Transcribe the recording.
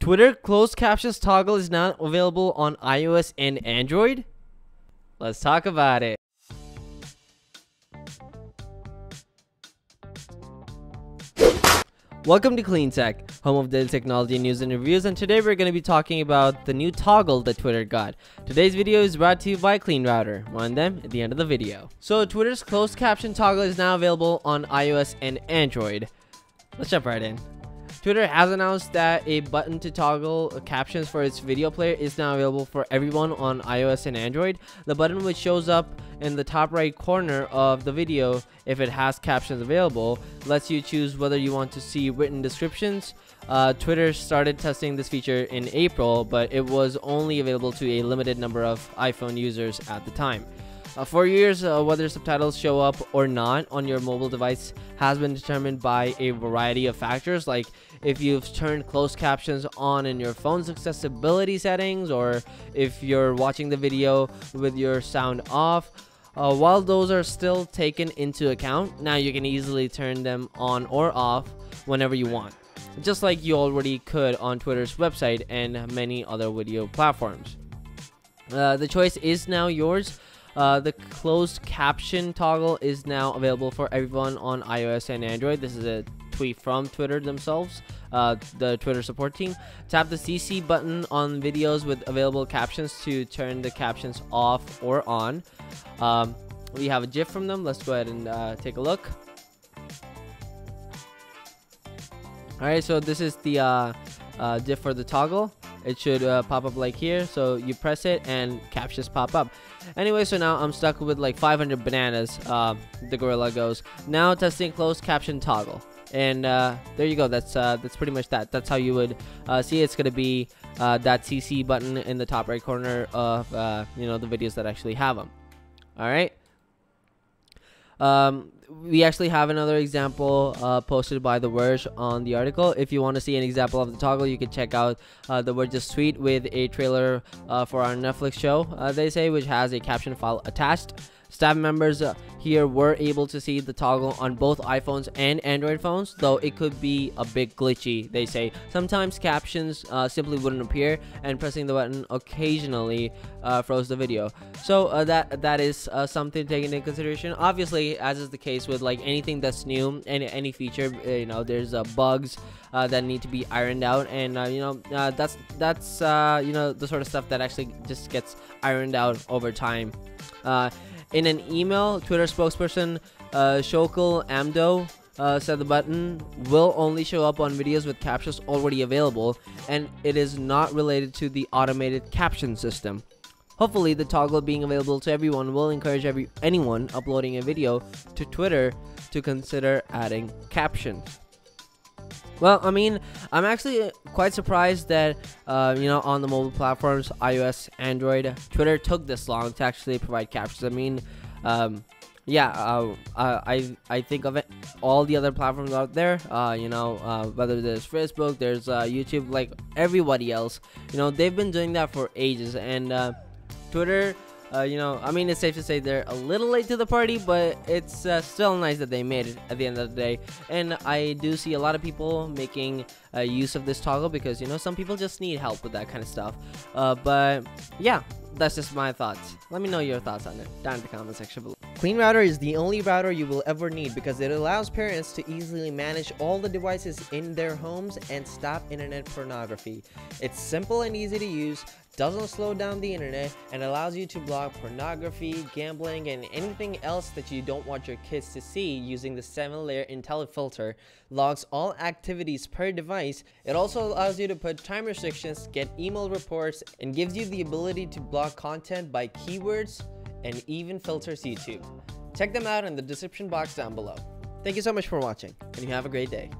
Twitter closed captions toggle is now available on iOS and Android? Let's talk about it. Welcome to Clean Tech, home of daily technology news and reviews, and today we're going to be talking about the new toggle that Twitter got. Today's video is brought to you by Clean Router. On them at the end of the video. So Twitter's closed caption toggle is now available on iOS and Android. Let's jump right in. Twitter has announced that a button to toggle captions for its video player is now available for everyone on iOS and Android. The button which shows up in the top right corner of the video if it has captions available lets you choose whether you want to see written descriptions. Uh, Twitter started testing this feature in April, but it was only available to a limited number of iPhone users at the time. Uh, for years, uh, whether subtitles show up or not on your mobile device has been determined by a variety of factors, like if you've turned closed captions on in your phone's accessibility settings, or if you're watching the video with your sound off. Uh, while those are still taken into account, now you can easily turn them on or off whenever you want, just like you already could on Twitter's website and many other video platforms. Uh, the choice is now yours. Uh, the closed caption toggle is now available for everyone on iOS and Android. This is a tweet from Twitter themselves, uh, the Twitter support team. Tap the CC button on videos with available captions to turn the captions off or on. Um, we have a GIF from them. Let's go ahead and uh, take a look. All right, so this is the uh, uh, GIF for the toggle it should uh, pop up like here. So you press it and captions pop up. Anyway so now i'm stuck with like 500 bananas uh, the gorilla goes. Now testing closed caption toggle. And uh, there you go. That's uh, that's pretty much that. That's how you would uh, see it's gonna be uh, that cc button in the top right corner of you know the videos that actually have them all right um, we actually have another example uh, posted by The Verge on the article. If you want to see an example of the toggle, you can check out uh, The Verge's tweet with a trailer uh, for our Netflix show, uh, they say, which has a caption file attached. Staff members uh, here we're able to see the toggle on both iPhones and Android phones, though it could be a bit glitchy, they say. Sometimes captions uh, simply wouldn't appear, and pressing the button occasionally uh, froze the video. So uh, that that is uh, something to take into consideration. Obviously, as is the case with like anything that's new, any any feature, uh, you know, there's bugs that need to be ironed out, and you know, that's that's you know the sort of stuff that actually just gets ironed out over time. In an email, Twitter spokesperson uh, Shaokyi Amdo uh, said the button will only show up on videos with captions already available, and it is not related to the automated caption system. Hopefully, the toggle being available to everyone will encourage every anyone uploading a video to Twitter to consider adding captions. Well, I mean, I'm actually quite surprised that, uh, you know, on the mobile platforms, iOS, Android, Twitter took this long to actually provide captions. I mean, um, yeah, uh, I I think of it all the other platforms out there. Uh, you know, uh, whether there's Facebook, there's uh, YouTube, like everybody else. You know, they've been doing that for ages, and uh, Twitter uh, you know, I mean, it's safe to say they're a little late to the party, but it's uh, still nice that they made it at the end of the day. And I do see a lot of people making uh, use of this toggle because, you know, some people just need help with that kind of stuff. Uh, but yeah, that's just my thoughts. Let me know your thoughts on it down in the comment section below. Clean Router is the only router you will ever need because it allows parents to easily manage all the devices in their homes and stop internet pornography. It's simple and easy to use, doesn't slow down the internet, and allows you to block pornography, gambling, and anything else that you don't want your kids to see using the 7-layer IntelliFilter. Logs all activities per device. It also allows you to put time restrictions, get email reports, and gives you the ability to block content by keywords and even filters YouTube. Check them out in the description box down below. Thank you so much for watching, and you have a great day.